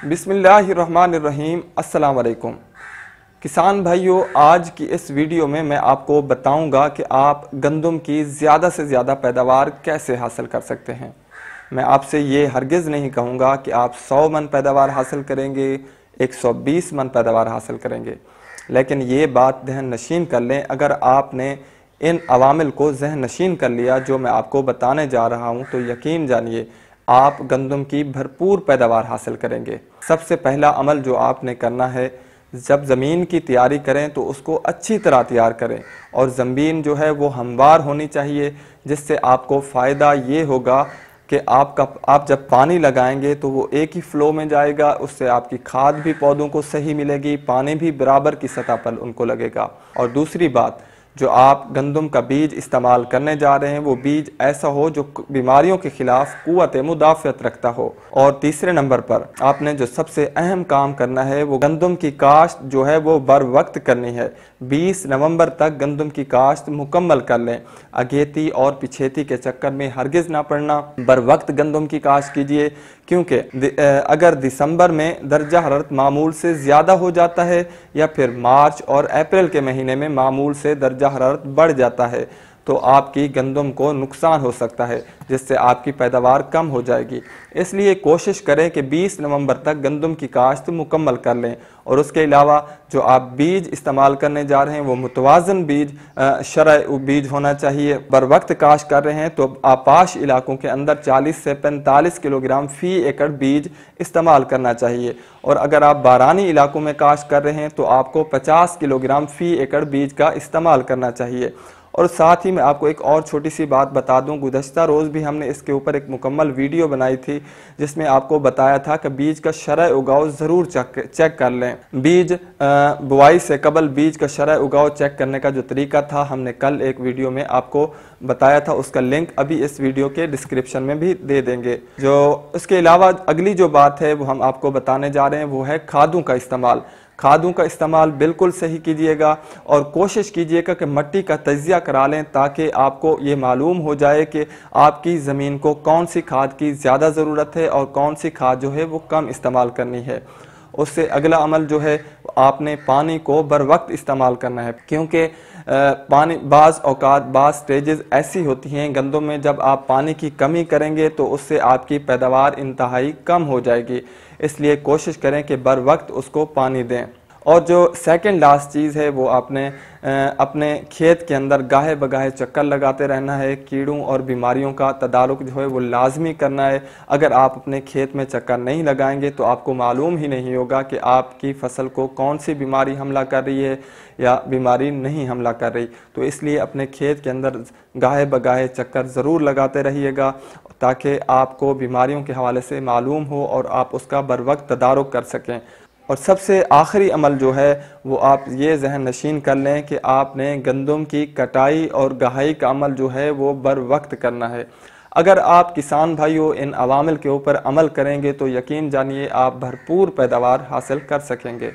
बिसमीम असलकुम किसान भाइयों, आज की इस वीडियो में मैं आपको बताऊँगा कि आप गंदम की ज़्यादा से ज़्यादा पैदावार कैसे हासिल कर सकते हैं। मैं आपसे ये हरगिज़ नहीं कहूँगा कि आप 100 मन पैदावार हासिल करेंगे 120 मन पैदावार हासिल करेंगे। लेकिन ये बात जहन नशीन कर लें, अगर आपने इन अवामिल को जहन नशीन कर लिया, जो मैं आपको बताने जा रहा हूँ तो यकीन जानिए आप गंदम की भरपूर पैदावार हासिल करेंगे। सबसे पहला अमल जो आपने करना है, जब ज़मीन की तैयारी करें तो उसको अच्छी तरह तैयार करें और ज़मीन जो है वो हमवार होनी चाहिए, जिससे आपको फ़ायदा ये होगा कि आपका, आप जब पानी लगाएँगे तो वो एक ही फ्लो में जाएगा, उससे आपकी खाद भी पौधों को सही मिलेगी, पानी भी बराबर की सतह पर उनको लगेगा। और दूसरी बात जो आप गंदम का बीज इस्तेमाल करने जा रहे हैं, वो बीज ऐसा हो जो बीमारियों के खिलाफ कुत मुदाफ़त रखता हो। और तीसरे नंबर पर आपने जो सबसे अहम काम करना है, वो गंदम की काश्त जो है, वो बर वक्त करनी है। 20 नवंबर तक गंदम की काश्त मुकम्मल कर लें। अगेती और पिछेती के चक्कर में हरगिज़ ना पड़ना। बर वक्त गंदम की काश्त कीजिए, क्योंकि अगर दिसंबर में दर्जा हरत मामूल से ज़्यादा हो जाता है, या फिर मार्च और अप्रैल के महीने में मामूल से दर्जा हरारत बढ़ जाता है। तो आपकी गंदम को नुकसान हो सकता है, जिससे आपकी पैदावार कम हो जाएगी। इसलिए कोशिश करें कि 20 नवंबर तक गंदम की काश्त मुकम्मल कर लें। और उसके अलावा जो आप बीज इस्तेमाल करने जा रहे हैं, वो मुतवाजन बीज शर बीज होना चाहिए। बर वक्त काश कर रहे हैं तो आपाश इलाकों के अंदर 40 से 45 किलोग्राम फ़ी एकड़ बीज इस्तेमाल करना चाहिए। और अगर आप बारानी इलाकों में काश कर रहे हैं तो आपको 50 किलोग्राम फ़ी एकड़ बीज का इस्तेमाल करना चाहिए। और साथ ही मैं आपको एक और छोटी सी बात बता दूँ। गुजशत रोज़ भी हमने इसके ऊपर एक मुकम्मल वीडियो बनाई थी, जिसमें आपको बताया था कि बीज का शरह उगाव ज़रूर चेक कर लें। बीज बुआई से कबल बीज का शरह उगाव चेक करने का जो तरीका था, हमने कल एक वीडियो में आपको बताया था। उसका लिंक अभी इस वीडियो के डिस्क्रिप्शन में भी दे देंगे। जो, उसके अलावा अगली जो बात है, वो हम आपको बताने जा रहे हैं, वो है खादों का इस्तेमाल। खादों का इस्तेमाल बिल्कुल सही कीजिएगा और कोशिश कीजिएगा कि मट्टी का तजिया करा लें ताकि आपको ये मालूम हो जाए कि आपकी ज़मीन को कौन सी खाद की ज़्यादा ज़रूरत है और कौन सी खाद जो है वो कम इस्तेमाल करनी है। उससे अगला अमल जो है, आपने पानी को बर वक्त इस्तेमाल करना है, क्योंकि पानी, बाज़ अवकात बाज़ स्टेजेस ऐसी होती हैं गंदों में जब आप पानी की कमी करेंगे तो उससे आपकी पैदावार इंतहाई कम हो जाएगी। इसलिए कोशिश करें कि बर वक्त उसको पानी दें। और जो सेकंड लास्ट चीज़ है, वो आपने अपने खेत के अंदर गाहे बगाहे चक्कर लगाते रहना है। कीड़ों और बीमारियों का तदारुक जो है, वो लाजमी करना है। अगर आप अपने खेत में चक्कर नहीं लगाएँगे तो आपको मालूम ही नहीं होगा कि आपकी फ़सल को कौन सी बीमारी हमला कर रही है या बीमारी नहीं हमला कर रही। तो इसलिए अपने खेत के अंदर गाहे बगाहे चक्कर ज़रूर लगाते रहिएगा। ताकि आपको बीमारियों के हवाले से मालूम हो और आप उसका बर वक्त तदारुक कर सकें। और सबसे आखिरी अमल जो है, वो आप ये जहन नशीन कर लें कि आपने गंदम की कटाई और गहाई का अमल जो है, वो बर वक्त करना है। अगर आप किसान भाइयों, इन अवामिल के ऊपर अमल करेंगे तो यकीन जानिए आप भरपूर पैदावार हासिल कर सकेंगे।